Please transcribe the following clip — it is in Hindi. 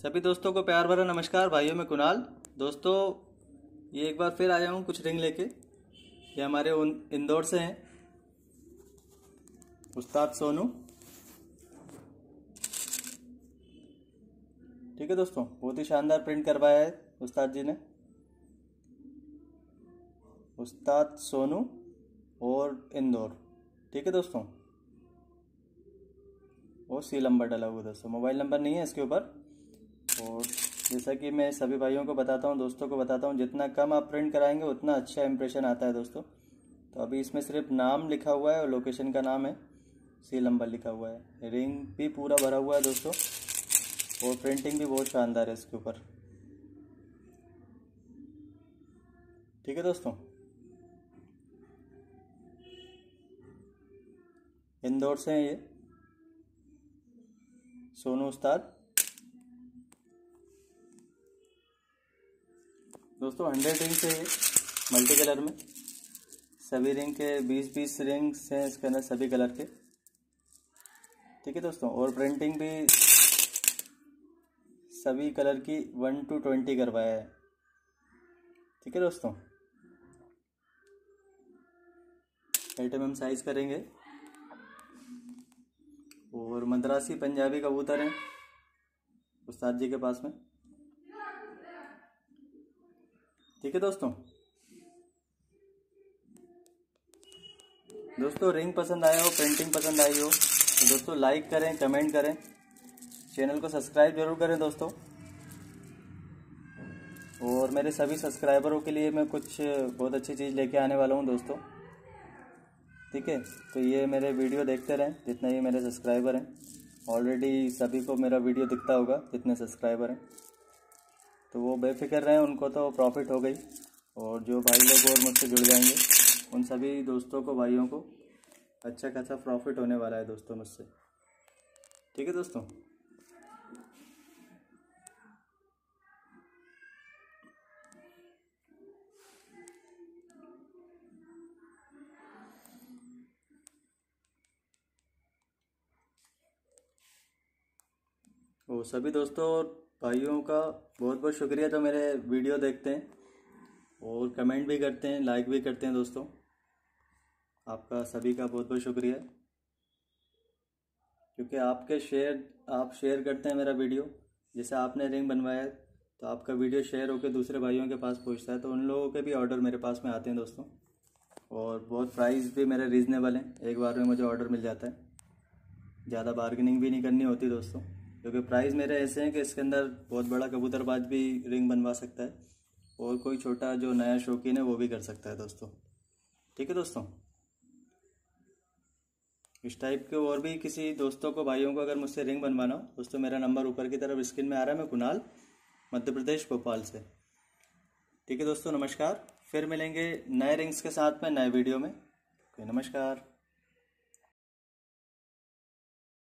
सभी दोस्तों को प्यार भरा नमस्कार, भाइयों में कुणाल। दोस्तों, ये एक बार फिर आया हूँ कुछ रिंग लेके। ये हमारे उन, इंदौर से हैं। उस्ताद सोनू। ठीक है दोस्तों, बहुत ही शानदार प्रिंट करवाया है उस्ताद जी ने। उस्ताद सोनू और इंदौर। ठीक है दोस्तों। और सी नंबर डाला हुआ दोस्तों। मोबाइल नंबर नहीं है इसके ऊपर। और जैसा कि मैं सभी भाइयों को बताता हूँ, दोस्तों को बताता हूँ, जितना कम आप प्रिंट कराएँगे, उतना अच्छा इंप्रेशन आता है, दोस्तों। तो अभी इसमें सिर्फ़ नाम लिखा हुआ है और लोकेशन का नाम है। सी नंबर लिखा हुआ है। रिंग भी पूरा भरा हुआ है, दोस्तों। और प्रिंटिंग भी बहुत शानदार है इसके ऊपर। ठीक है, दोस्तों? इंदौर से हैं ये। सोनू उस्ताद। दोस्तों हंड्रेड रिंग से मल्टी कलर में, सभी रिंग के बीस बीस रिंग्स हैं इसके अंदर सभी कलर के। ठीक है दोस्तों, और प्रिंटिंग भी सभी कलर की वन टू ट्वेंटी करवाया है। ठीक है दोस्तों? एम एम साइज़ करेंगे। और मद्रासी पंजाबी कबूतर हैं, उस्ताद जी के पास में। ठीक है दोस्तों? दोस्तों रिंग पसंद आया हो पेंटिंग पसंद आई हो तो दोस्तों लाइक करें कमेंट करें। चैनल को सब्सक्राइब ज़रूर करें दोस्तों। और मेरे सभी सब्सक्राइबरों के लिए मैं कुछ बहुत अच्छी चीज़ लेके आने वाला हूँ दोस्तों। ठीक है? तो ये मेरे वीडियो देखते रहें, जितना ही मेरे सब्सक्राइबर हैं। ऑलरेडी सभी को मेरा वीडियो दिखता होगा, जितने सब्सक्राइबर हैं। तो वो बेफिक्र रहें, उनको तो प्रॉफिट हो गई। और जो भाई लोग और मुझसे जुड़ जाएँगे, उन सभी दोस्तों को, भाइयों को अच्छा खासा प्रॉफिट होने वाला है दोस्तों मुझसे। ठीक है दोस्तों? वो सभी दोस्तों भाइयों का बहुत बहुत शुक्रिया। जो मेरे वीडियो देखते हैं और कमेंट भी करते हैं, लाइक भी करते हैं दोस्तों। आपका सभी का बहुत बहुत शुक्रिया। क्योंकि आपके शेयर आप शेयर करते हैं मेरा वीडियो। जैसे आपने रिंग बनवाया तो आपका वीडियो शेयर होकर दूसरे भाइयों के पास पहुँचता है तो उन लोगों के भी ऑर्डर मेरे पास में आते हैं दोस्तों। और बहुत प्राइस भी मेरे रीज़नेबल हैं। एक बार में मुझे ऑर्डर मिल जाता है। ज़्यादा बार्गेनिंग भी नहीं करनी होती दोस्तों। क्योंकि प्राइस मेरे ऐसे हैं कि इसके अंदर बहुत बड़ा कबूतरबाज भी रिंग बनवा सकता है और कोई छोटा जो नया शौकीन है वो भी कर सकता है दोस्तों। ठीक है दोस्तों? इस टाइप के और भी किसी दोस्तों को, भाइयों को अगर मुझसे रिंग बनवाना हो, दोस्तों मेरा नंबर ऊपर की तरफ़ स्क्रीन में आ रहा है। मैं कुणाल, मध्य प्रदेश, भोपाल से। ठीक है दोस्तों, नमस्कार। फिर मिलेंगे नए रिंग्स के साथ में, नए वीडियो में। नमस्कार।